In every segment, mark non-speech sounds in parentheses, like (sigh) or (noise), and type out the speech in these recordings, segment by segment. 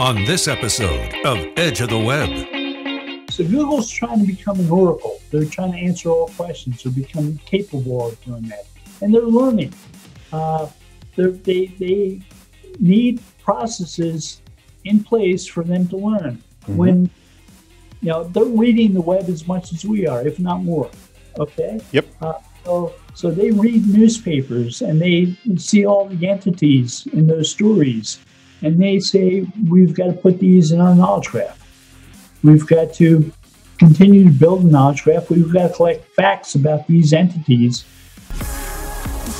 on this episode of Edge of the Web. So Google's trying to become an oracle. They're trying to answer all questions. They're becoming capable of doing that, and they're learning. Uh, they're, they they need processes in place for them to learn. Mm-hmm. When you know they're reading the web as much as we are, if not more. Okay. Yep. Uh, so so they read newspapers and they see all the entities in those stories and they say we've got to put these in our knowledge graph. We've got to continue to build a knowledge graph. We've got to collect facts about these entities.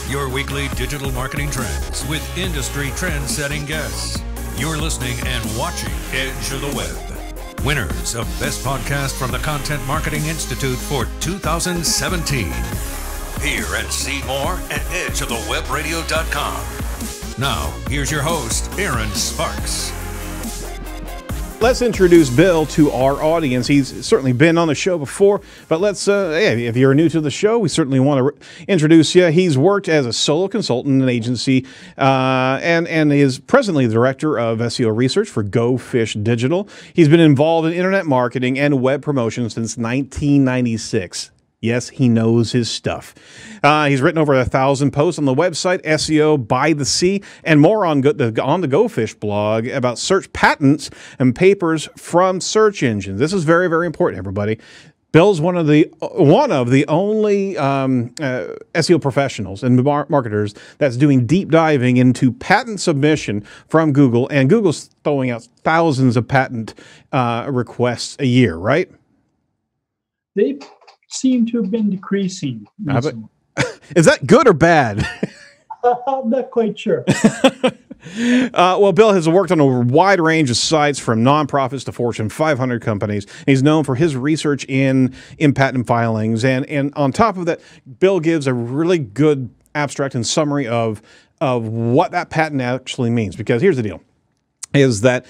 Your weekly digital marketing trends with industry trend setting guests. You're listening and watching Edge of the Web. Winners of Best Podcast from the Content Marketing Institute for 2017. Here at see more at edgeofthewebradio.com. Now, here's your host, Erin Sparks. Let's introduce Bill to our audience. He's certainly been on the show before, but let's, uh, hey, if you're new to the show, we certainly want to re- introduce you. He's worked as a solo consultant in an agency uh, and, and is presently the director of SEO research for Go Fish Digital. He's been involved in internet marketing and web promotion since 1996. Yes, he knows his stuff. Uh, he's written over a thousand posts on the website SEO by the Sea and more on go, the, on the Go Fish blog about search patents and papers from search engines. This is very very important, everybody. Bill's one of the one of the only um, uh, SEO professionals and mar- marketers that's doing deep diving into patent submission from Google, and Google's throwing out thousands of patent uh, requests a year, right? They seem to have been decreasing. (laughs) Is that good or bad? (laughs) I'm not quite sure. (laughs) uh, well, Bill has worked on a wide range of sites from nonprofits to Fortune 500 companies. He's known for his research in, in patent filings. And, and on top of that, Bill gives a really good abstract and summary of, of what that patent actually means. Because here's the deal is that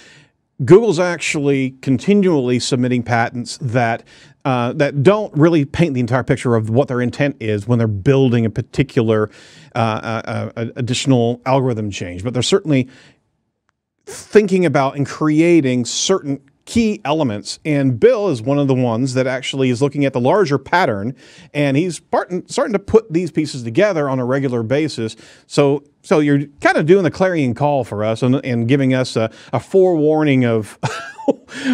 Google's actually continually submitting patents that uh, that don't really paint the entire picture of what their intent is when they're building a particular uh, uh, uh additional algorithm change. But they're certainly thinking about and creating certain key elements. And Bill is one of the ones that actually is looking at the larger pattern, and he's starting to put these pieces together on a regular basis. So, so you're kind of doing the clarion call for us and, and giving us a, a forewarning of. (laughs)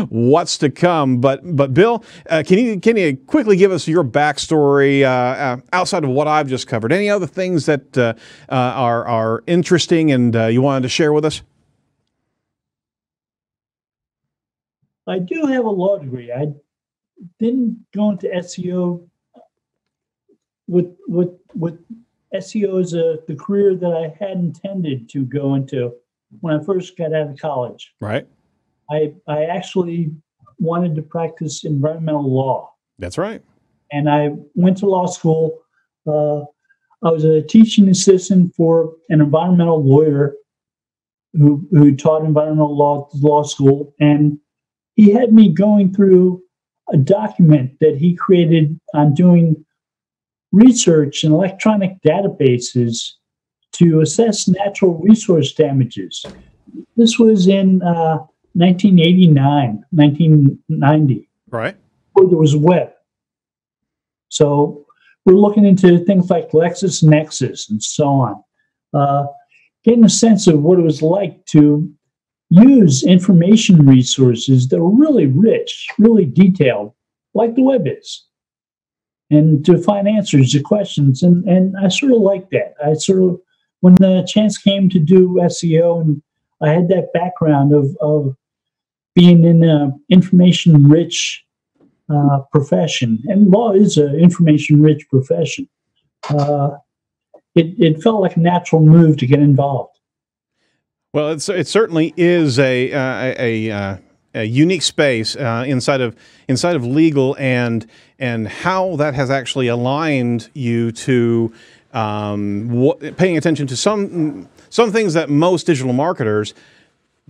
what's to come. But but Bill, uh, can you can you quickly give us your backstory uh, uh, outside of what I've just covered? Any other things that uh, uh, are are interesting and uh, you wanted to share with us? I do have a law degree. I didn't go into SEO with with with SEO as a the career that I had intended to go into when I first got out of college. Right. I I actually wanted to practice environmental law. That's right. And I went to law school. Uh, I was a teaching assistant for an environmental lawyer who, who taught environmental law at law school. And he had me going through a document that he created on doing research in electronic databases to assess natural resource damages. This was in uh, 1989, 1990. Right. Before there was web. So we're looking into things like LexisNexis and so on, uh, getting a sense of what it was like to use information resources that are really rich, really detailed, like the web is, and to find answers to questions. And, and I sort of like that. I sort of, when the chance came to do SEO, and I had that background of, of being in an information rich uh, profession, and law is an information rich profession, uh, it, it felt like a natural move to get involved. Well, it's, it certainly is a uh, a, a, uh, unique space uh, inside of inside of legal and and how that has actually aligned you to um, paying attention to some some things that most digital marketers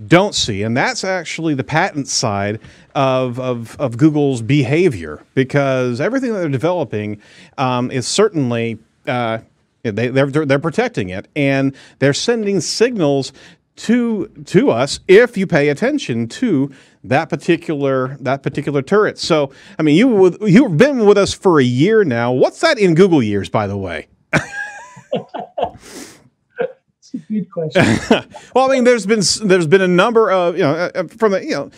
don't see, and that's actually the patent side of, of, of Google's behavior because everything that they're developing um, is certainly uh, they, they're, they're protecting it and they're sending signals to to us if you pay attention to that particular that particular turret. So, I mean, you you've been with us for a year now. What's that in Google years, by the way? (laughs) A good question. (laughs) well, I mean, there's been there's been a number of you know uh, from the you know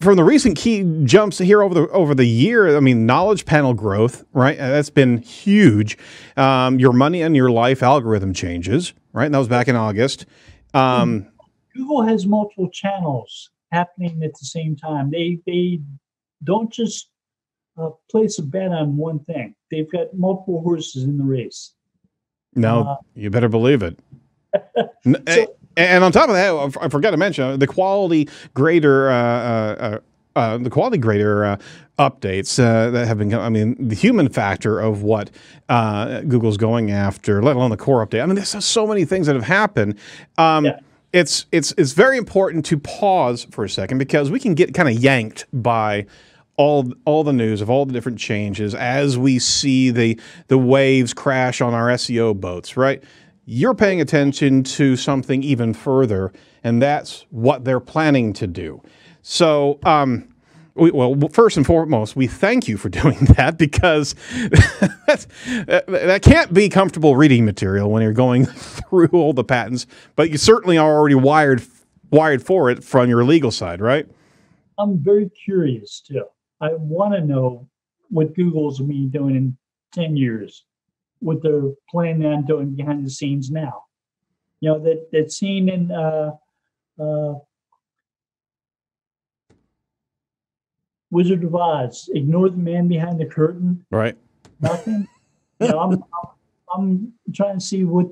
from the recent key jumps here over the over the year. I mean, knowledge panel growth, right? Uh, That's been huge. Um, your money and your life algorithm changes, right? And that was back in August. Um, Google has multiple channels happening at the same time. They they don't just uh, place a bet on one thing. They've got multiple horses in the race. no, Uh, you better believe it. N- So- and on top of that, I forgot to mention uh, the quality rater. Uh, uh, uh, uh, the quality rater uh, updates uh, that have been, I mean, the human factor of what uh, Google's going after, let alone the core update. I mean, there's so many things that have happened. Um, Yeah. It's it's it's very important to pause for a second because we can get kind of yanked by all all the news of all the different changes as we see the the waves crash on our SEO boats, right? You're paying attention to something even further, and that's what they're planning to do. So, um, we, well, first and foremost, we thank you for (laughs) doing that because that, can't be comfortable reading material when you're going (laughs) through all the patents. But you certainly are already wired wired for it from your legal side, right? I'm very curious too. I want to know what Google's going to be doing in 10 years, what they're planning on doing behind the scenes now. You know, that, that scene in uh, uh, Wizard of Oz, ignore the man behind the curtain, Right. nothing. you know, I'm, I'm, I'm trying to see what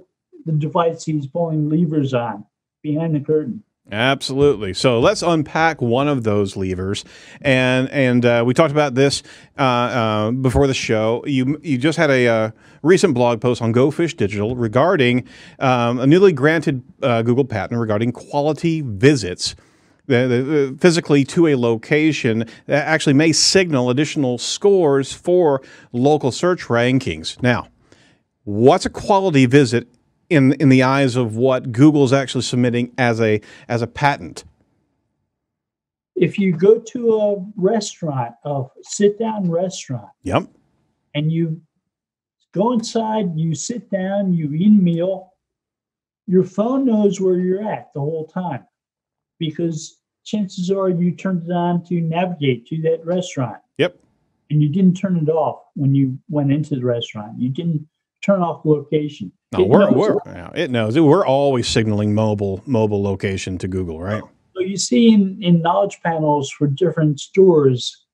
the device he's pulling levers on behind the curtain. Absolutely. So let's unpack one of those levers, and and uh, we talked about this uh, uh, before the show. You you just had a uh, recent blog post on Go Fish Digital regarding um, a newly granted uh, Google patent regarding quality visits. The, the, the- physically to a location that actually may signal additional scores for local search rankings. Now, what's a quality visit in in the eyes of what Google's actually submitting as a as a patent? If you go to a restaurant, a sit down restaurant, Yep. and you go inside, you sit down, you eat a meal, your phone knows where you're at the whole time because chances are you turned it on to navigate to that restaurant Yep. and you didn't turn it off when you went into the restaurant. You didn't turn off location. No, It we're, knows we're yeah, it knows we're always signaling mobile mobile location to Google, right? So you see in, in knowledge panels for different stores,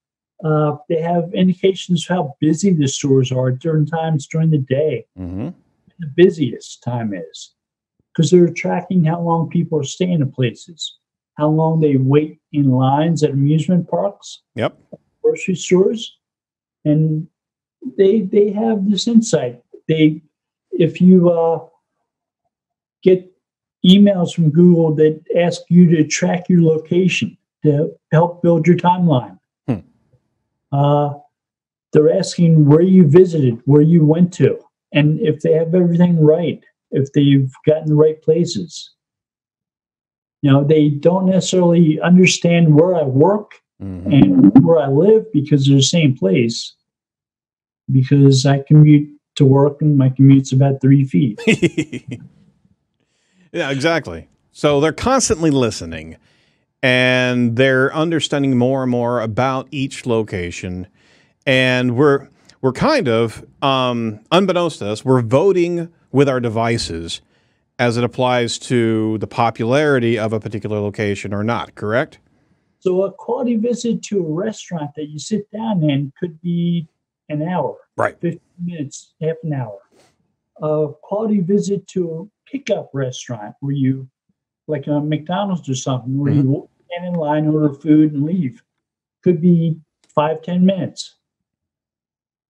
uh, they have indications of how busy the stores are at different times during the day. Mm-hmm. The busiest time is because they're tracking how long people are staying in places, how long they wait in lines at amusement parks, Yep. grocery stores, and they they have this insight. They if you uh, get emails from Google that ask you to track your location to help build your timeline. Hmm. Uh, they're asking where you visited, where you went to, and if they have everything right, if they've gotten the right places. You know, they don't necessarily understand where I work Mhm. and where I live because they're the same place. Because I commute to work and my commute's about three feet. (laughs) yeah, exactly. So they're constantly listening and they're understanding more and more about each location. And we're we're kind of, um, unbeknownst to us, we're voting with our devices as it applies to the popularity of a particular location or not, correct? So a quality visit to a restaurant that you sit down in could be an hour, Right. 15 minutes, half an hour. A quality visit to a pickup restaurant where you, like a McDonald's or something, where you stand in line, order food, and leave, could be five, 10 minutes.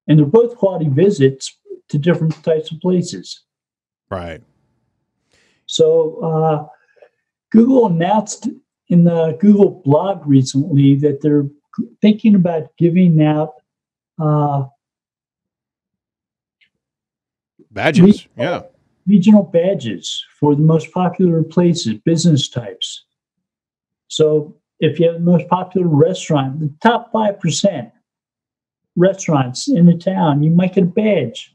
And they're both quality visits to different types of places. Right. So uh, Google announced in the Google blog recently that they're thinking about giving out uh, Badges. Yeah. regional badges for the most popular places, business types. So if you have the most popular restaurant, the top 5% restaurants in the town, you might get a badge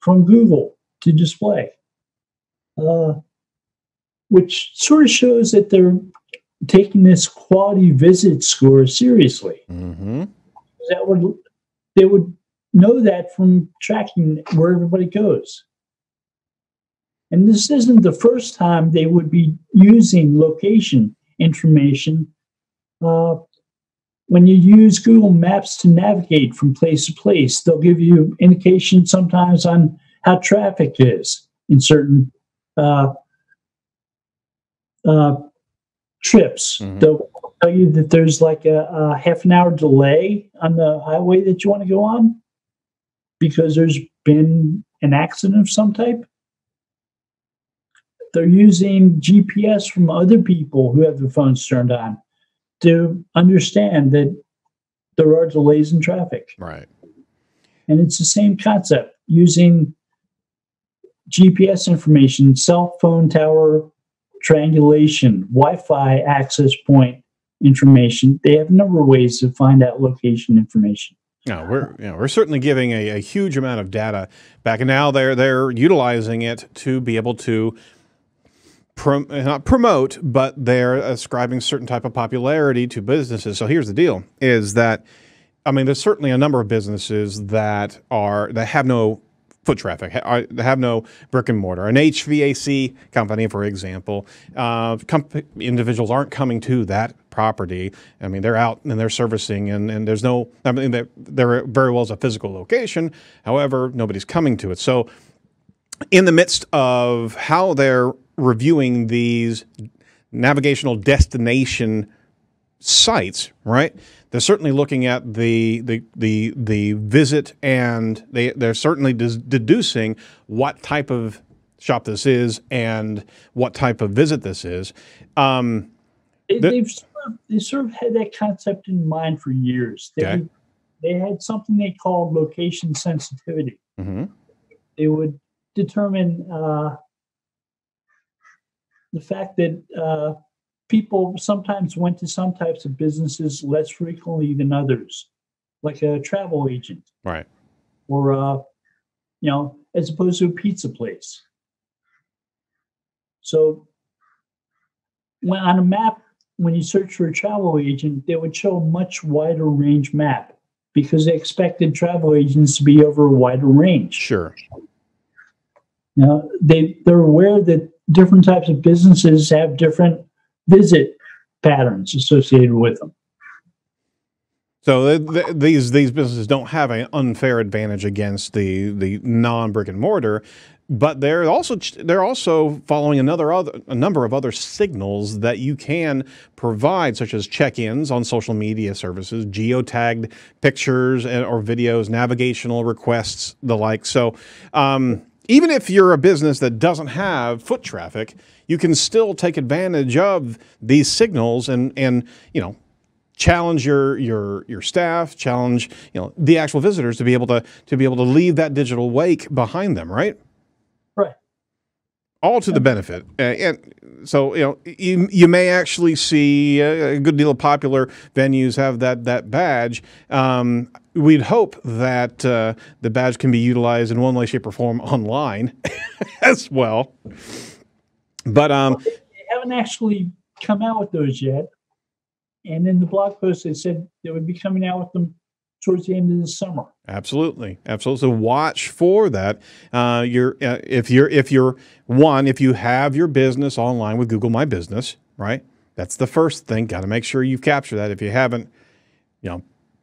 from Google to display, uh, which sort of shows that they're taking this quality visit score seriously. Mm-hmm. That would they would know that from tracking where everybody goes. And this isn't the first time they would be using location information. Uh, when you use Google Maps to navigate from place to place, they'll give you indication sometimes on how traffic is in certain uh, uh, trips. Mhm. They'll tell you that there's like a, a half an hour delay on the highway that you want to go on because there's been an accident of some type. They're using GPS from other people who have their phones turned on to understand that there are delays in traffic. Right. And it's the same concept using GPS information, cell phone tower triangulation, Wi Fi access point information. They have a number of ways to find out location information. No, we're you know, we're certainly giving a, a huge amount of data back, and now they're they're utilizing it to be able to prom- eh, not promote, but they're ascribing certain type of popularity to businesses. So here's the deal: is that I mean, there's certainly a number of businesses that are that have no foot traffic, that have no brick and mortar. An HVAC company, for example, uh, individuals aren't coming to that property. I mean, they're out and they're servicing, and, and there's no. I mean, there very well is a physical location. However, nobody's coming to it. So, in the midst of how they're reviewing these navigational destination sites, right? They're certainly looking at the the the the visit, and they they're certainly deducing what type of shop this is and what type of visit this is. Um, they, they've sort of, they sort of had that concept in mind for years. They, Okay. they had something they called location sensitivity. mhm. They would determine uh, the fact that uh, people sometimes went to some types of businesses less frequently than others, like a travel agent Right. or, uh, you know, as opposed to a pizza place. So, when on a map, when you search for a travel agent, they would show a much wider range map because they expected travel agents to be over a wider range. Sure. You know, they they're aware that different types of businesses have different visit patterns associated with them. So th- th- these these businesses don't have an unfair advantage against the the non brick and mortar, but they're also they're also following another other a number of other signals that you can provide, such as check-ins on social media services, geotagged pictures and, or videos, navigational requests, the like. So. Um, even if you're a business that doesn't have foot traffic, you can still take advantage of these signals and and you know challenge your your your staff, challenge you know the actual visitors to be able to to be able to leave that digital wake behind them, right? All to the benefit, uh, and so you know you you may actually see a, a good deal of popular venues have that that badge. Um, we'd hope that uh, the badge can be utilized in one way, shape, or form online (laughs) as well. But um, They haven't actually come out with those yet. And in the blog post, they said they would be coming out with them towards the end of the summer. Absolutely, absolutely. So watch for that. Uh, you're uh, if you're if you're one if you have your business online with Google My Business, right? That's the first thing. Got to make sure you've captured that. If you haven't, you know,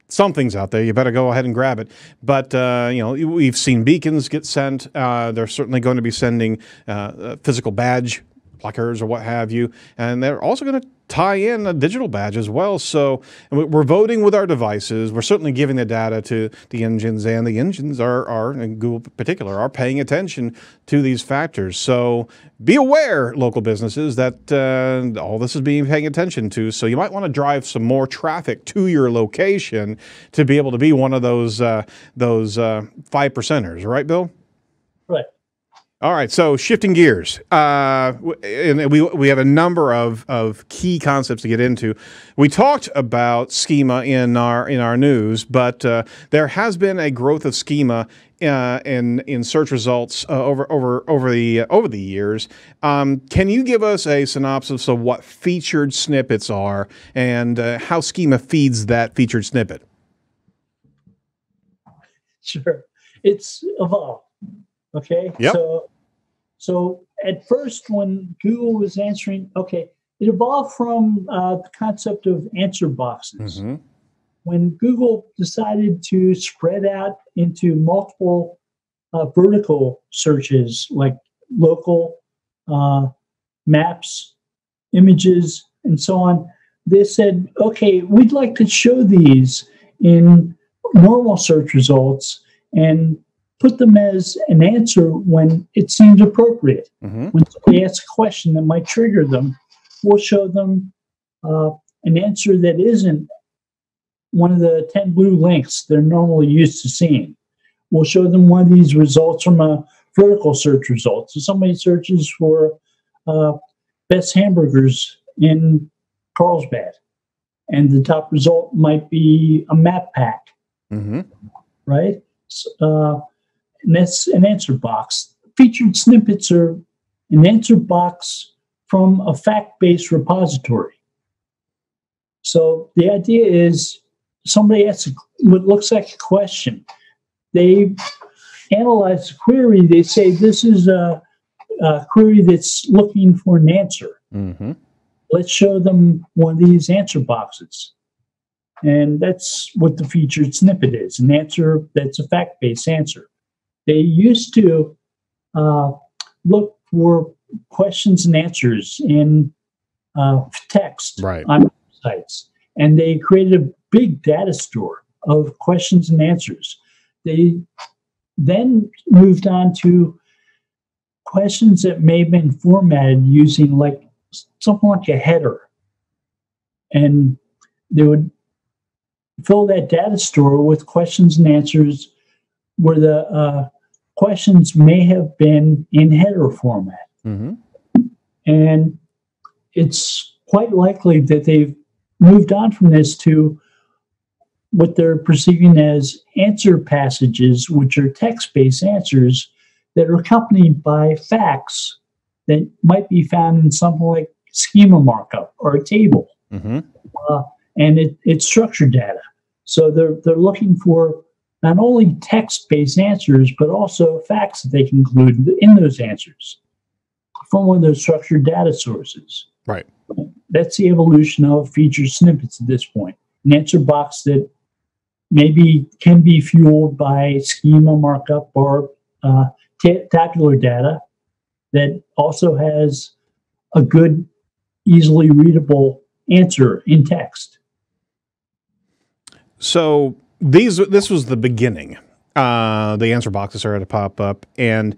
something's out there. You better go ahead and grab it. But uh, you know, we've seen beacons get sent. Uh, they're certainly going to be sending uh, physical badge placards or what have you, and they're also going to tie in a digital badge as well. So we- we're voting with our devices. We're certainly giving the data to the engines, and the engines are, are and Google in particular, are paying attention to these factors. So be aware, local businesses, that uh, all this is being paying attention to. So you might want to drive some more traffic to your location to be able to be one of those uh, those uh, five percenters, right, Bill? Right. All right, so shifting gears, uh, and we we have a number of, of key concepts to get into. We talked about schema in our in our news, but uh, there has been a growth of schema uh, in in search results uh, over over over the uh, over the years. Um, can you give us a synopsis of what featured snippets are and uh, how schema feeds that featured snippet? Sure, it's evolved. Okay. Yep. So, so at first, when Google was answering, okay, it evolved from uh, the concept of answer boxes. Mm-hmm. When Google decided to spread out into multiple uh, vertical searches like local uh, maps, images, and so on, they said, okay, we'd like to show these in normal search results and put them as an answer when it seems appropriate. Mm-hmm. When somebody asks a question that might trigger them, we'll show them uh, an answer that isn't one of the 10 blue links they're normally used to seeing. We'll show them one of these results from a vertical search result. So somebody searches for uh, best hamburgers in Carlsbad, and the top result might be a map pack Mm-hmm. right? Uh, and that's an answer box. Featured snippets are an answer box from a fact based repository. So the idea is somebody asks a, what looks like a question. They analyze the query, they say, This is a, a query that's looking for an answer Mm-hmm. let's show them one of these answer boxes. And that's what the featured snippet is an answer that's a fact based answer. They used to uh, look for questions and answers in uh, text Right. on sites, and they created a big data store of questions and answers. They then moved on to questions that may have been formatted using like something like a header. And they would fill that data store with questions and answers where the uh, questions may have been in header format. Mm-hmm. And it's quite likely that they've moved on from this to what they're perceiving as answer passages, which are text based answers that are accompanied by facts that might be found in something like schema markup or a table. Mm-hmm. And it, it's structured data. So they're, they're looking for not only text based answers, but also facts that they can include in those answers from one of those structured data sources. Right. That's the evolution of featured snippets at this point. An answer box that maybe can be fueled by schema markup or uh, ta- tabular data that also has a good, easily readable answer in text. So these this was the beginning. Uh, the answer boxes started to pop up, and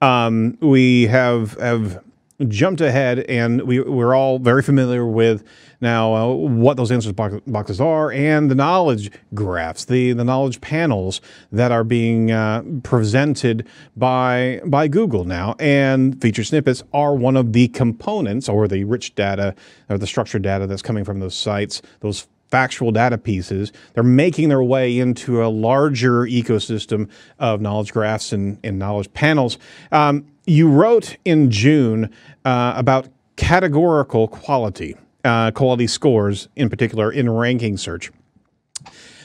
um, we have have jumped ahead, and we we're all very familiar with now uh, what those answer box, boxes are and the knowledge graphs, the the knowledge panels that are being uh, presented by by Google now, and featured snippets are one of the components or the rich data or the structured data that's coming from those sites, those factual data pieces. They're making their way into a larger ecosystem of knowledge graphs and, and knowledge panels. Um, you wrote in June uh, about categorical quality, uh, quality scores in particular in ranking search.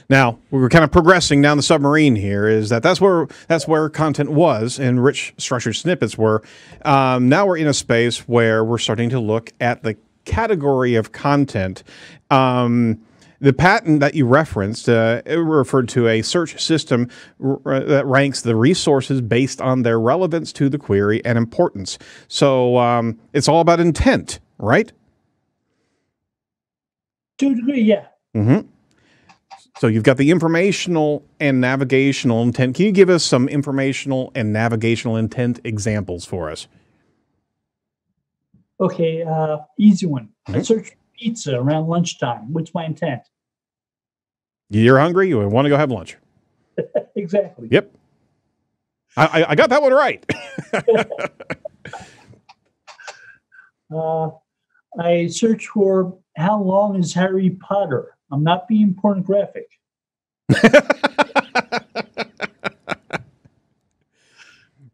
Now we were kind of progressing down the submarine here. Is that that's where that's where content was and rich structured snippets were. Um, now we're in a space where we're starting to look at the category of content. Um, the patent that you referenced uh, it referred to a search system r- that ranks the resources based on their relevance to the query and importance. So um, it's all about intent, right? To a degree, yeah. Mm-hmm. So you've got the informational and navigational intent. Can you give us some informational and navigational intent examples for us? Okay, uh, easy one. Mhm. searched for pizza around lunchtime. What's my intent? You're hungry. You want to go have lunch. (laughs) exactly. Yep. I, I got that one right. (laughs) uh, I search for how long is Harry Potter? I'm not being pornographic. (laughs)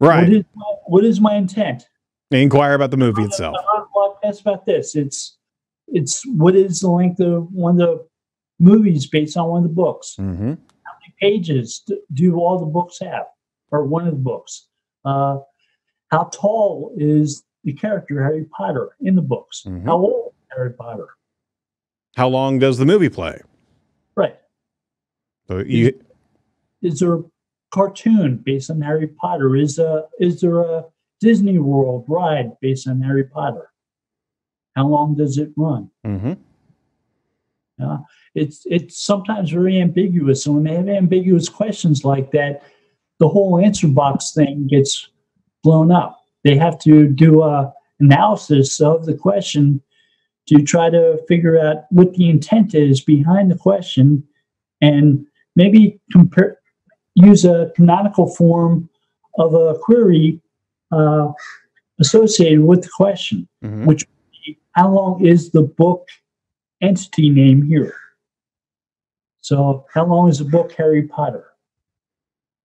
right. What is, my, what is my intent? Inquire about the movie itself. Uh, uh, uh, Podcast about this. It's it's what is the length of one of the movies based on one of the books? Mm-hmm. How many pages do all the books have, or one of the books? Uh, how tall is the character Harry Potter in the books? Mhm. How old is Harry Potter? How long does the movie play? Right. So you, Is there a cartoon based on Harry Potter? Is a is there a Disney World ride based on Harry Potter? How long does it run? Mhm. Uh, it's it's sometimes very ambiguous, and when they have ambiguous questions like that, the whole answer box thing gets blown up. They have to do a analysis of the question to try to figure out what the intent is behind the question, and maybe compare use a canonical form of a query uh, associated with the question Mhm. which how long is the book entity name here? So, how long is the book Harry Potter?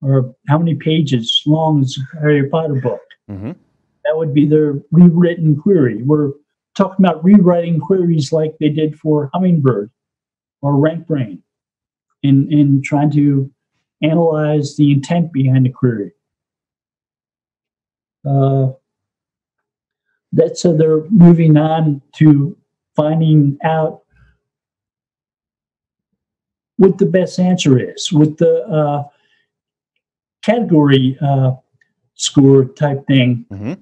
Or how many pages long is the Harry Potter book? Mhm. That would be the rewritten query. We're talking about rewriting queries like they did for Hummingbird or RankBrain in, in trying to analyze the intent behind the query. Uh, that's so they're moving on to finding out what the best answer is with the uh, category uh, score type thing. Mhm.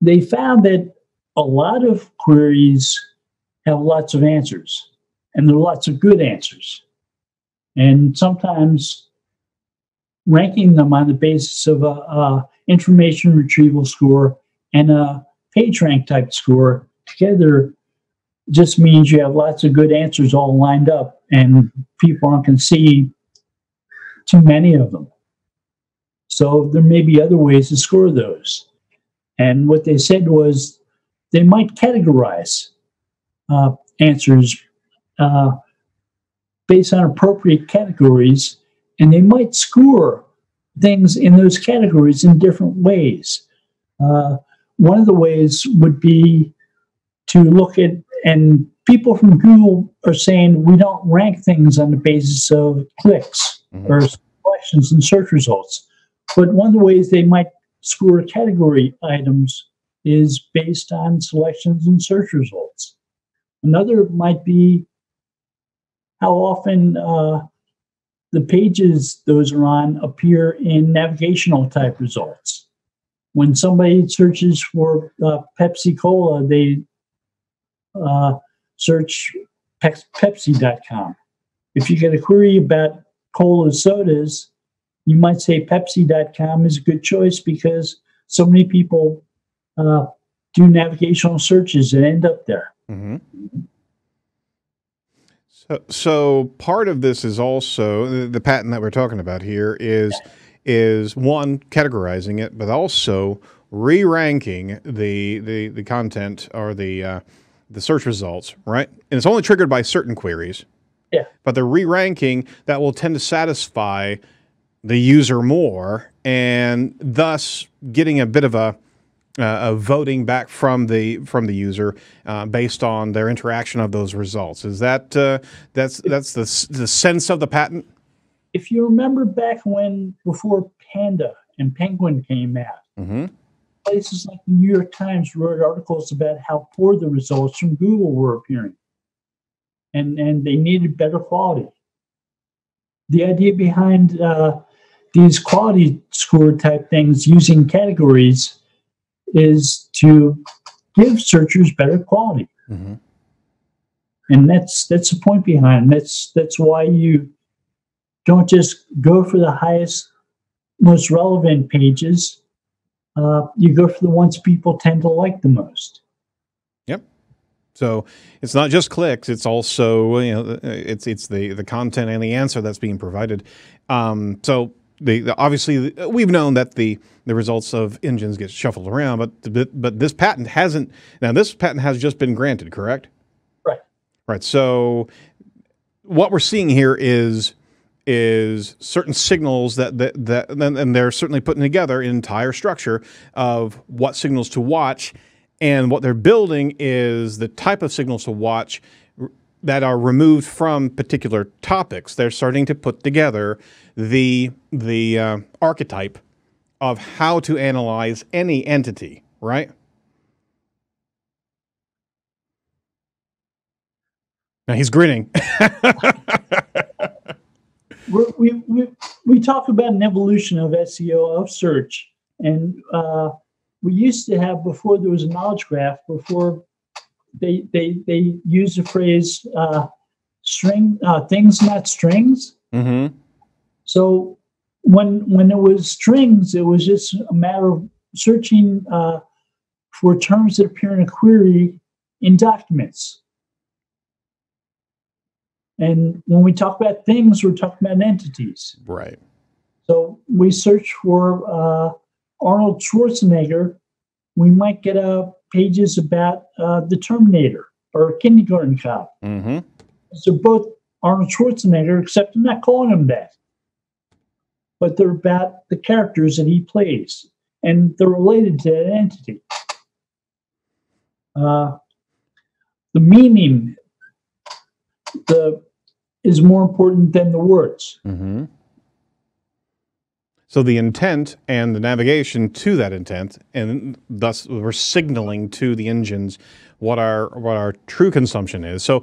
They found that a lot of queries have lots of answers, and there are lots of good answers. And sometimes ranking them on the basis of a, a information retrieval score and a PageRank type score together just means you have lots of good answers all lined up and people to see too many of them. So there may be other ways to score those. And what they said was they might categorize uh, answers uh, based on appropriate categories, and they might score things in those categories in different ways. Uh, one of the ways would be to look at, and people from Google are saying we don't rank things on the basis of clicks Mhm. or questions and search results. But one of the ways they might score category items is based on selections and search results. Another might be how often uh, the pages those are on appear in navigational type results. When somebody searches for uh, Pepsi Cola, they uh, search pep- Pepsi.com. If you get a query about cola sodas, you might say Pepsi.com is a good choice because so many people uh, do navigational searches and end up there. hmm So, so part of this is also the, the patent that we're talking about here is is one categorizing it, but also re-ranking the the the content or the uh, the search results, right? And it's only triggered by certain queries. Yeah. But the re-ranking that will tend to satisfy the user more, and thus getting a bit of a uh, of voting back from the from the user uh, based on their interaction of those results. Is that uh, that's that's the the sense of the patent? If you remember back when, before Panda and Penguin came out, Mm-hmm. places like the New York Times wrote articles about how poor the results from Google were appearing. And, and they needed better quality. The idea behind uh, these quality score type things using categories is to give searchers better quality. Mm-hmm. And that's that's the point behind it. That's that's why you don't just go for the highest, most relevant pages. Uh, you go for the ones people tend to like the most. Yep. So it's not just clicks; it's also you know it's it's the the content and the answer that's being provided. Um, so the, the obviously we've known that the the results of engines get shuffled around, but but this patent hasn't. Now this patent has just been granted, correct? Right. Right. So what we're seeing here is is certain signals that that, that and they're certainly putting together an entire structure of what signals to watch and what they're building is the type of signals to watch that are removed from particular topics. They're starting to put together the the uh, archetype of how to analyze any entity, right? Now he's grinning. (laughs) we we, we talk about an evolution of SEO of search, and uh, we used to have before there was a knowledge graph. Before they they they used the phrase uh, "string uh, things, not strings." Mm-hmm. So when when it was strings, it was just a matter of searching uh, for terms that appear in a query in documents. And when we talk about things, we're talking about entities. Right. So we search for uh, Arnold Schwarzenegger. We might get uh, pages about uh, the Terminator or Kindergarten Cop. Mm-hmm. So both Arnold Schwarzenegger, except I'm not calling him that. But they're about the characters that he plays, and they're related to that entity. Uh, the meaning is more important than the words. Mm-hmm. So the intent and the navigation to that intent, and thus we're signaling to the engines what our what our true consumption is. So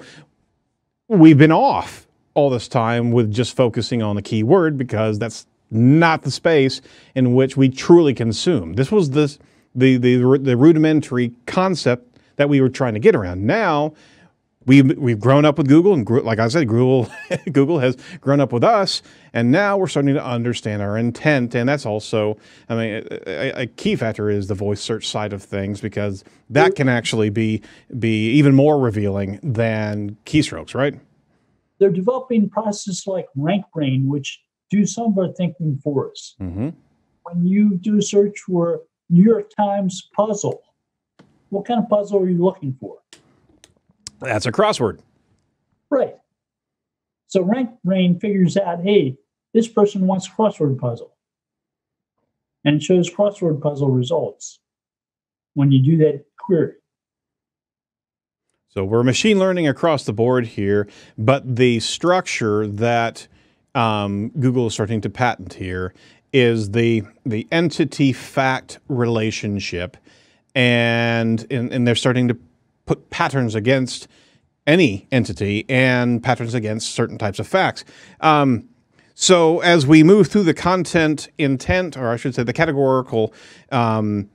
we've been off all this time with just focusing on the keyword because that's not the space in which we truly consume. This was the the the, the rudimentary concept that we were trying to get around. Now we've we've grown up with Google, and like I said, Google (laughs) Google has grown up with us, and now we're starting to understand our intent, and that's also, I mean, a, a, key factor is the voice search side of things because that can actually be be even more revealing than keystrokes, right? They're developing processes like RankBrain, which do some of our thinking for us. Mm-hmm. When you do a search for New York Times puzzle, what kind of puzzle are you looking for? That's a crossword. Right. So RankBrain figures out, hey, this person wants a crossword puzzle. And shows crossword puzzle results when you do that query. So we're machine learning across the board here, but the structure that um, Google is starting to patent here is the the entity fact relationship, and, and and they're starting to put patterns against any entity and patterns against certain types of facts. Um, so as we move through the content intent, or I should say the categorical um,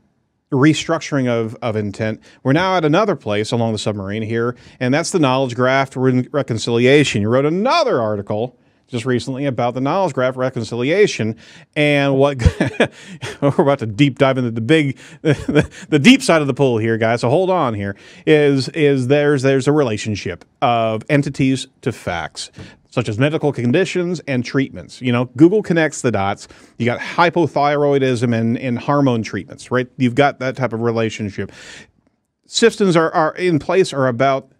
restructuring of, of intent, we're now at another place along the submarine here, and that's the knowledge graph re- reconciliation. You wrote another article just recently about the knowledge graph reconciliation and what (laughs) we're about to deep dive into the big the, (laughs) the, deep side of the pool here guys. So hold on here. Is is there's there's a relationship of entities to facts such as medical conditions and treatments. You know google connects the dots. You got hypothyroidism and, and hormone treatments right? You've got that type of relationship. Systems are, are in place are about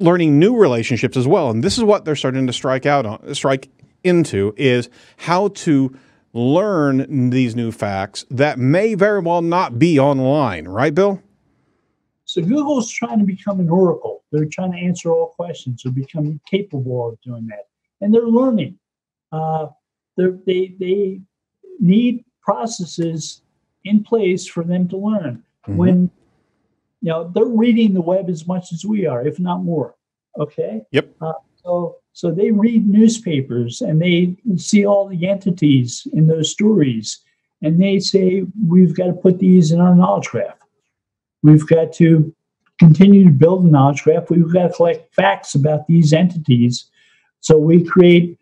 learning new relationships as well. And this is what they're starting to strike out on, strike into is how to learn these new facts that may very well not be online, right, Bill? So Google's trying to become an oracle. They're trying to answer all questions. They're becoming capable of doing that, and they're learning. Uh, they're, they they need processes in place for them to learn. Mm-hmm. When you know they're reading the web as much as we are if not more okay? Yep. Uh, so so they read newspapers and they see all the entities in those stories and they say we've got to put these in our knowledge graph. We've got to continue to build a knowledge graph. We've got to collect facts about these entities. So we create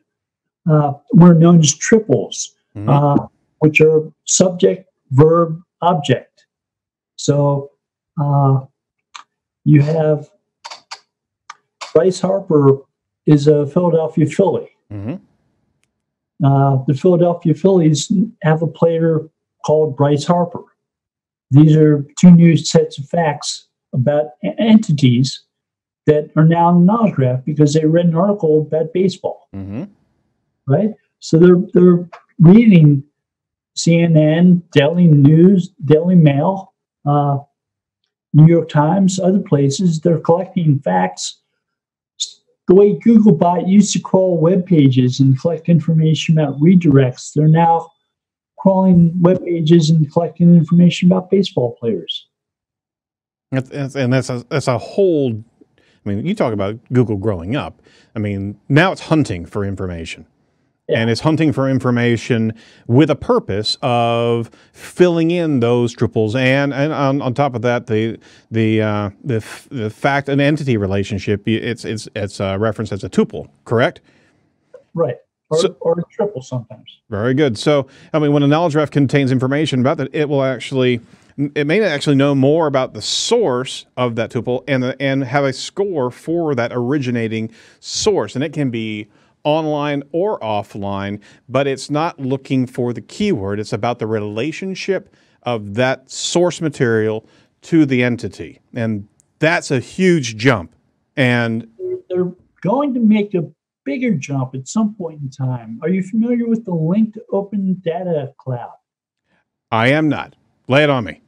uh, we're known as triples mm-hmm. uh, which are subject verb object. So uh, you have Bryce Harper is a Philadelphia Philly. Mm-hmm. uh, the Philadelphia Phillies have a player called Bryce Harper. These are two new sets of facts about entities that are now in the knowledge graph because they read an article about baseball. Mm-hmm. Right? So they're they're reading CNN, Daily News, Daily Mail, uh, New York Times, other places. They're collecting facts the way Googlebot used to crawl web pages and collect information about redirects, they're now crawling web pages and collecting information about baseball players. and that's a, that's a whole. I mean, you talk about Google growing up. I mean, now it's hunting for information and it's hunting for information with a purpose of filling in those triples and and on, on top of that the the uh, the, the fact and entity relationship it's it's it's uh, referenced as a tuple correct? Right. Or, so, or a triple sometimes. Very good. So i mean when a knowledge graph contains information about that it will actually it may actually know more about the source of that tuple and the, and have a score for that originating source. And it can be online or offline, but it's not looking for the keyword. It's about the relationship of that source material to the entity. And that's a huge jump. And they're going to make a bigger jump at some point in time. Are you familiar with the linked open data cloud? I am not. Lay it on me.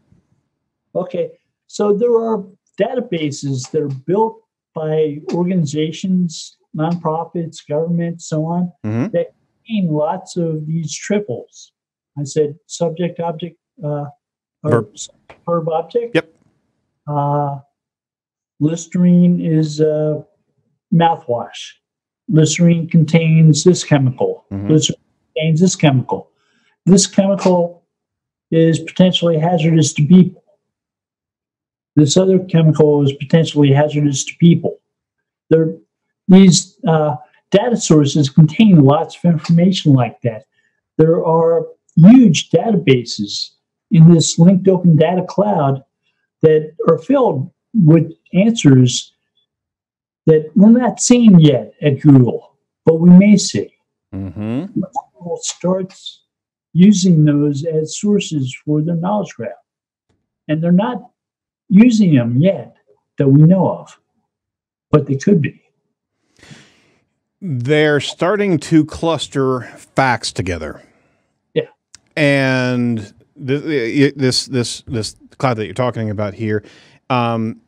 Okay. So there are databases that are built by organizations nonprofits, government, so on, mm-hmm. that contain lots of these triples. I said subject, object, uh, verb. verb, object. Yep. Uh, Listerine is uh, mouthwash. Listerine contains this chemical. Mm-hmm. Listerine contains this chemical. This chemical is potentially hazardous to people. This other chemical is potentially hazardous to people. They're these uh, data sources contain lots of information like that. There are huge databases in this linked open data cloud that are filled with answers that we're not seeing yet at Google, but we may see. Mm-hmm. Google starts using those as sources for their knowledge graph. And they're not using them yet that we know of, but they could be they're starting to cluster facts together. Yeah. And this this this cloud that you're talking about here, um,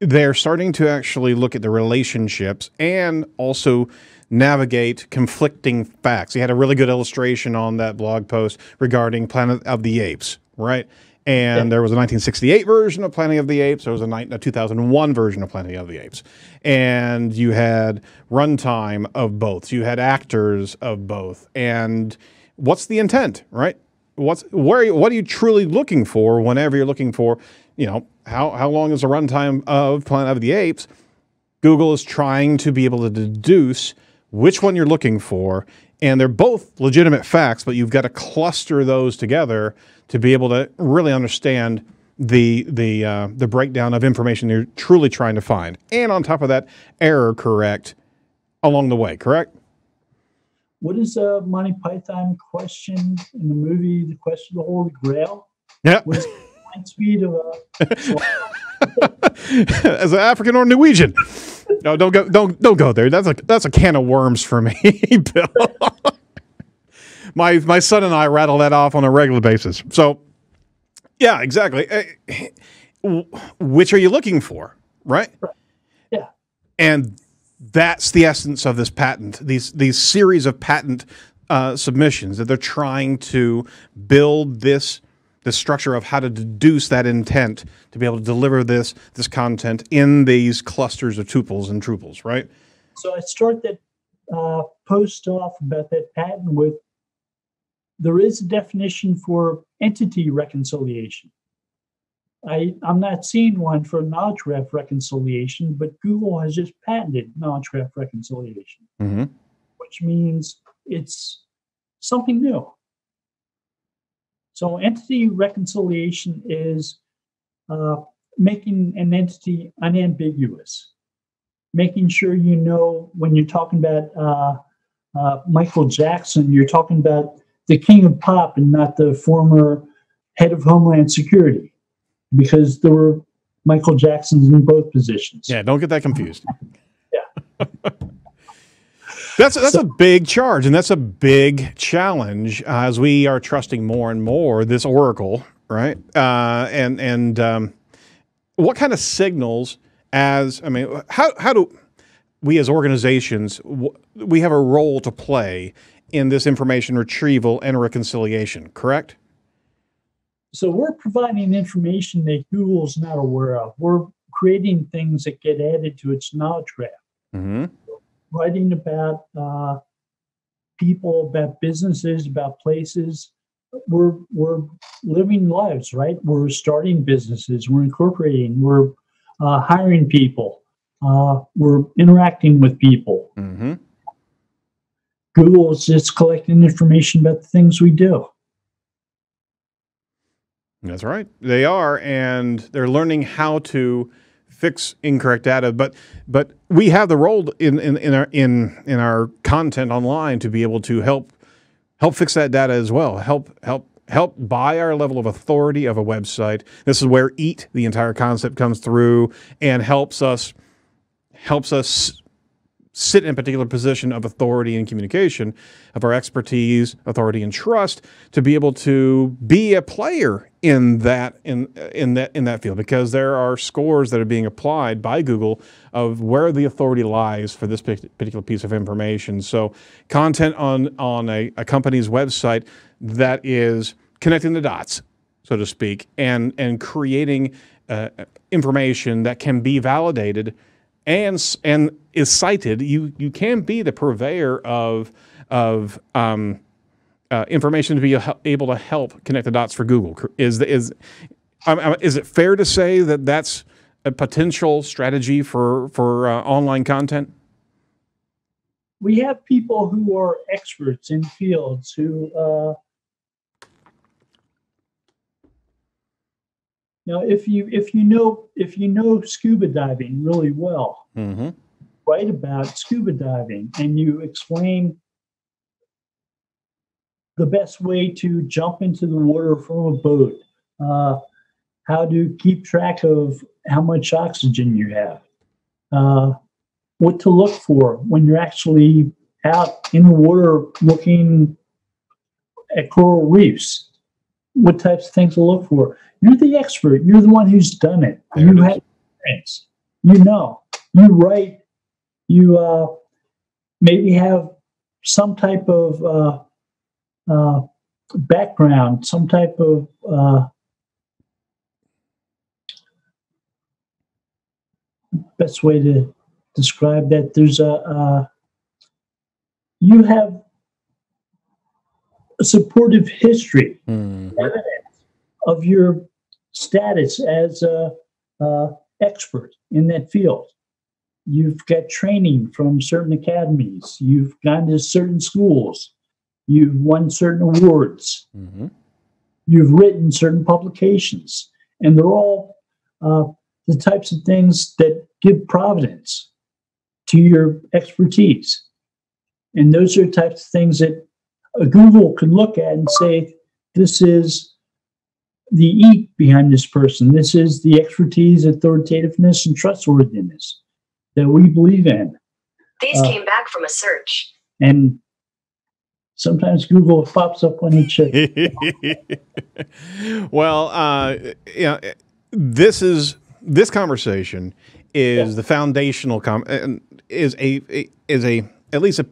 they're starting to actually look at the relationships and also navigate conflicting facts. He had a really good illustration on that blog post regarding Planet of the Apes, right? And there was a 1968 version of Planet of the Apes. There was a, a 2001 version of Planet of the Apes. And you had runtime of both. You had actors of both. And what's the intent, right? What's where? What are you truly looking for whenever you're looking for, you know, how how long is the runtime of Planet of the Apes? Google is trying to be able to deduce which one you're looking for, and they're both legitimate facts, but you've got to cluster those together to be able to really understand the the uh, the breakdown of information you're truly trying to find, and on top of that, error correct along the way. Correct. What is a Monty Python question in the movie The Quest of the Holy Grail? Yeah. What is the speed of a (laughs) as an African or Norwegian? No, don't go. Don't don't go there. That's a that's a can of worms for me, (laughs) Bill my my son and I rattle that off on a regular basis. So, yeah, exactly. Eh, which are you looking for, right? Yeah. And that's the essence of this patent. These these series of patent uh, submissions that they're trying to build this the structure of how to deduce that intent to be able to deliver this this content in these clusters of tuples and truples, right? So I start that uh, post off about that patent with there is a definition for entity reconciliation. I, I'm not seeing one for knowledge graph reconciliation, but Google has just patented knowledge graph reconciliation, mm-hmm. which means it's something new. So, entity reconciliation is uh, making an entity unambiguous, making sure you know when you're talking about uh, uh, Michael Jackson, you're talking about the king of pop and not the former head of Homeland Security, because there were Michael Jacksons in both positions. Yeah, don't get that confused. Yeah. (laughs) That's that's so, a big charge, and that's a big challenge uh, as we are trusting more and more this Oracle, right? Uh, and and um, what kind of signals? As I mean, how how do we as organizations we have a role to play in this information retrieval and reconciliation? Correct. So we're providing information that Google's not aware of. We're creating things that get added to its knowledge graph. Mm-hmm. Writing about uh, people, about businesses, about places. We're we're living lives, right? We're starting businesses. We're incorporating. We're uh, hiring people. Uh, we're interacting with people. Mm-hmm. Google is just collecting information about the things we do. That's right. They are, and they're learning how to fix incorrect data. But but we have the role in, in, in our in in our content online to be able to help help fix that data as well. Help help help by our level of authority of a website. This is where EAT, the entire concept, comes through and helps us helps us sit in a particular position of authority and communication, of our expertise, authority, and trust to be able to be a player in that in in that in that field because there are scores that are being applied by Google of where the authority lies for this particular piece of information. So content on on a, a company's website that is connecting the dots, so to speak, and and creating uh, information that can be validated and and is cited, you you can be the purveyor of of um, uh, information to be able to help connect the dots for Google. Is is is it fair to say that that's a potential strategy for for uh, online content? We have people who are experts in fields who uh, Now, if you if you know if you know scuba diving really well, mm-hmm. write about scuba diving and you explain the best way to jump into the water from a boat, uh, how to keep track of how much oxygen you have, uh, what to look for when you're actually out in the water looking at coral reefs, what types of things to look for. You're the expert. You're the one who's done it. There you it have experience. You know. You write. You uh, maybe have some type of uh, uh, background, some type of uh, best way to describe that. There's a uh, you have a supportive history, mm. evidence of your status as a, a expert in that field. You've got training from certain academies. You've gone to certain schools. You've won certain awards. Mm-hmm. You've written certain publications. And they're all uh, the types of things that give providence to your expertise. And those are the types of things that Google can look at and say, this is the EAT behind this person. This is the expertise, authoritativeness, and trustworthiness that we believe in. These uh, came back from a search. And sometimes Google pops up when it should. (laughs) well, uh, yeah, this is this conversation is yeah. the foundational com- is a is a at least a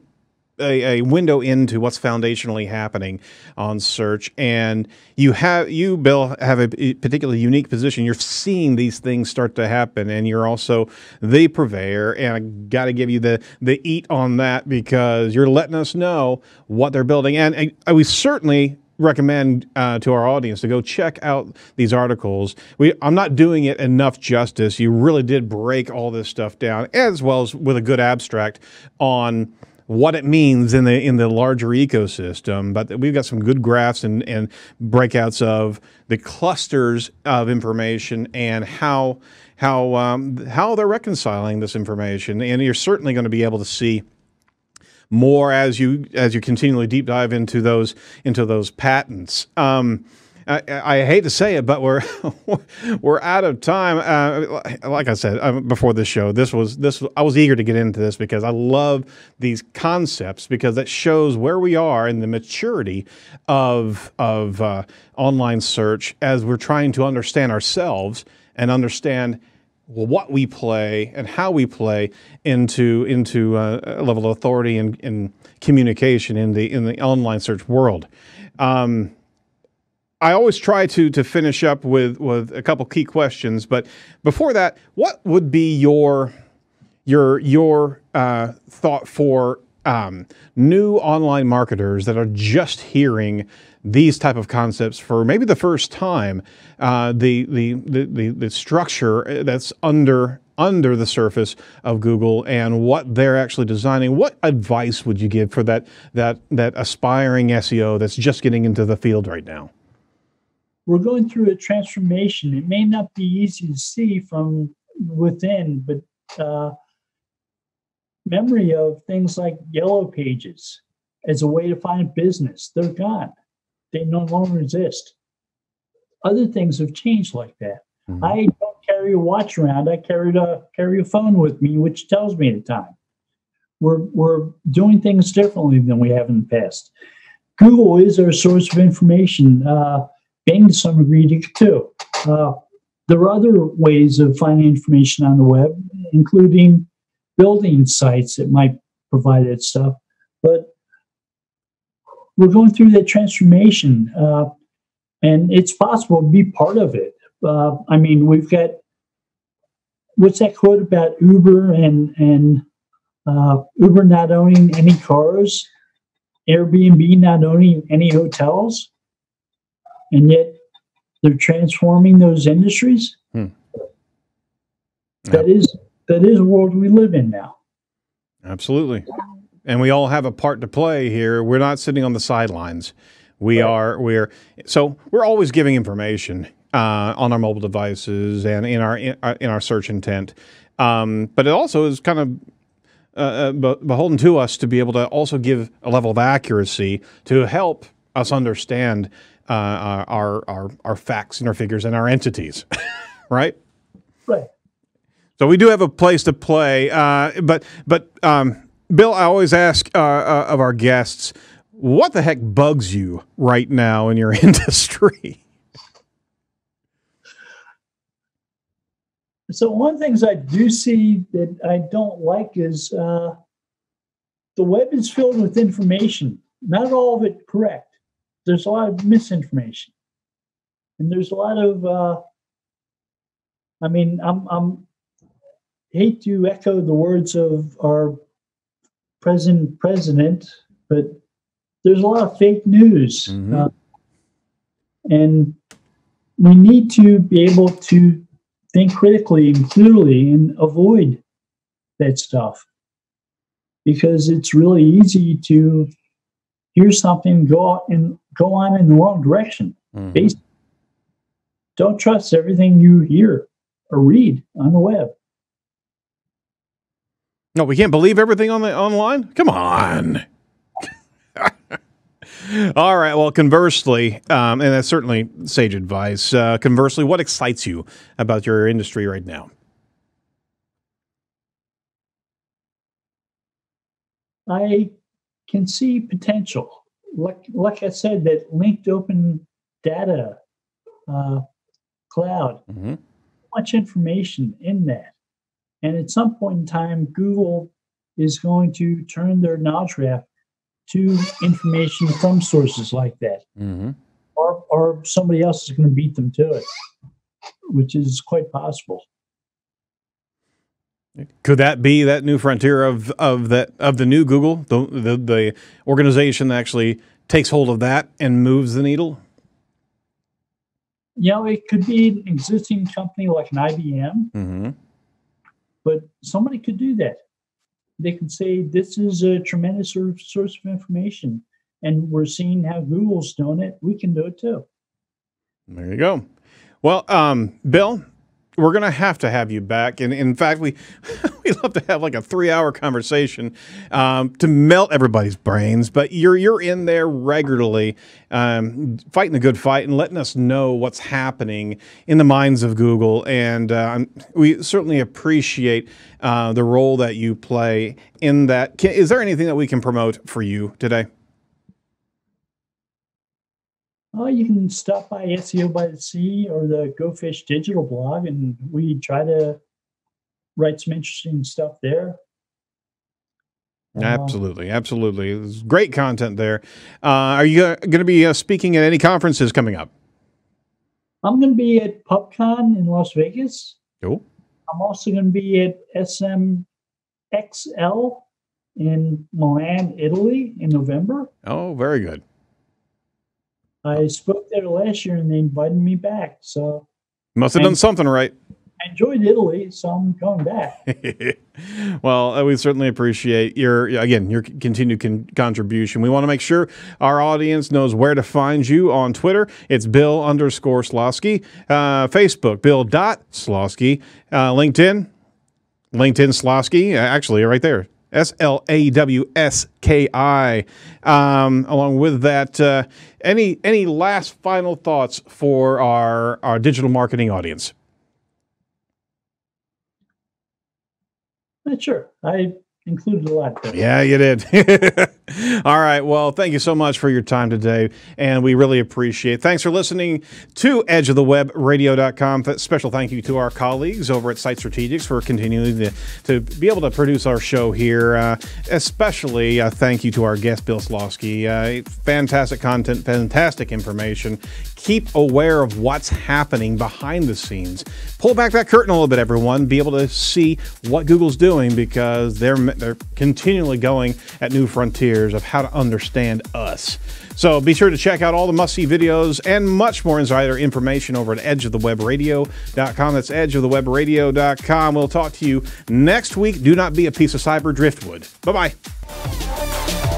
a, a, window into what's foundationally happening on search. And you have you, Bill, have a particularly unique position. You're seeing these things start to happen, and you're also the purveyor. And I got to give you the the eat on that because you're letting us know what they're building. And, and we certainly recommend uh, to our audience to go check out these articles. We, I'm not doing it enough justice. You really did break all this stuff down, as well as with a good abstract on what it means in the in the larger ecosystem. But we've got some good graphs and, and breakouts of the clusters of information and how how um, how they're reconciling this information. And you're certainly going to be able to see more as you as you continually deep dive into those into those patents. Um, I, I, hate to say it, but we're (laughs) we're out of time. Uh, like I said uh, before this show, this was this I was eager to get into this because I love these concepts because that shows where we are in the maturity of of uh, online search as we're trying to understand ourselves and understand what we play and how we play into into uh, a level of authority and, communication in the in the online search world. Um, I always try to to finish up with with a couple key questions, but before that, what would be your your your uh, thought for um, new online marketers that are just hearing these type of concepts for maybe the first time? Uh, the, the the the the structure that's under under the surface of Google and what they're actually designing. What advice would you give for that that that aspiring SEO that's just getting into the field right now? We're going through a transformation. It may not be easy to see from within, but uh, memory of things like yellow pages as a way to find business, they're gone. They no longer exist. Other things have changed like that. Mm-hmm. I don't carry a watch around. I carry a carry a phone with me, which tells me the time. We're we're doing things differently than we have in the past. Google is our source of information. Uh, Bing to some degree too. Uh, there are other ways of finding information on the web, including building sites that might provide that stuff. But we're going through that transformation, uh, and it's possible to be part of it. Uh, I mean, we've got what's that quote about Uber and and uh, Uber not owning any cars, Airbnb not owning any hotels and yet they're transforming those industries. Hmm. That is that is world we live in now. Absolutely. And we all have a part to play here. We're not sitting on the sidelines. We right. are we're so we're always giving information uh, on our mobile devices and in our in, uh, in our search intent. Um, but it also is kind of uh, uh beholden to us to be able to also give a level of accuracy to help us understand uh, our, our, our facts and our figures and our entities, (laughs) right? Right. So we do have a place to play, uh, but but um, Bill, I always ask uh, uh of our guests, what the heck bugs you right now in your (laughs) industry? So one of the things I do see that I don't like is uh, the web is filled with information, not all of it correct there's a lot of misinformation, and there's a lot of. Uh, I mean, I'm I'm hate to echo the words of our present president, but there's a lot of fake news, mm-hmm. uh, and we need to be able to think critically and clearly and avoid that stuff because it's really easy to hear something go out and go on in the wrong direction. Mm-hmm. Don't trust everything you hear or read on the web. No, we can't believe everything on the online. Come on. (laughs) All right. Well, conversely, um, and that's certainly sage advice. Uh, conversely, what excites you about your industry right now? I can see potential like like I said, that linked open data uh, cloud, mm-hmm. much information in that, and at some point in time, Google is going to turn their knowledge graph to information from sources like that, mm-hmm. or or somebody else is going to beat them to it, which is quite possible. Could that be that new frontier of, of that of the new Google, the, the, the organization that actually takes hold of that and moves the needle? You know, it could be an existing company like an IBM, mm-hmm. but somebody could do that. They could say this is a tremendous source of information, and we're seeing how Google's doing it. We can do it too. There you go. Well, um, Bill, we're gonna have to have you back, and in fact, we (laughs) we love to have like a three-hour conversation um, to melt everybody's brains. But you're you're in there regularly, um, fighting the good fight and letting us know what's happening in the minds of Google, and uh, we certainly appreciate uh, the role that you play in that. Is there anything that we can promote for you today? Oh, you can stop by SEO by the Sea or the Go Fish digital blog, and we try to write some interesting stuff there. Uh, absolutely, absolutely. There's great content there. Uh, are you going to be uh, speaking at any conferences coming up? I'm going to be at PubCon in Las Vegas. Cool. I'm also going to be at SMXL in Milan, Italy in November. Oh, very good. I spoke there last year and they invited me back. So must have done something right. I enjoyed Italy, so I'm going back. (laughs) well, uh, we certainly appreciate your again your continued con- contribution. We want to make sure our audience knows where to find you on Twitter. It's Bill underscore Slawski, uh, Facebook Bill dot Slawski, uh, LinkedIn LinkedIn Slawski, uh, actually right there. S L A W S K I. Um, along with that, uh, any any last final thoughts for our our digital marketing audience? Not Sure. I included a lot. Yeah, you did. (laughs) All right. Well, thank you so much for your time today, and we really appreciate it. Thanks for listening to Edge of the Web Radio.com. Special thank you to our colleagues over at Site Strategics for continuing to, to be able to produce our show here. Uh, especially uh, thank you to our guest, Bill Slawski. Uh, fantastic content, fantastic information. Keep aware of what's happening behind the scenes. Pull back that curtain a little bit, everyone. Be able to see what Google's doing because they're they're continually going at new frontiers of how to understand us. So be sure to check out all the must see videos and much more insider information over at edgeofthewebradio.com. That's edgeofthewebradio.com. We'll talk to you next week. Do not be a piece of cyber driftwood. Bye bye.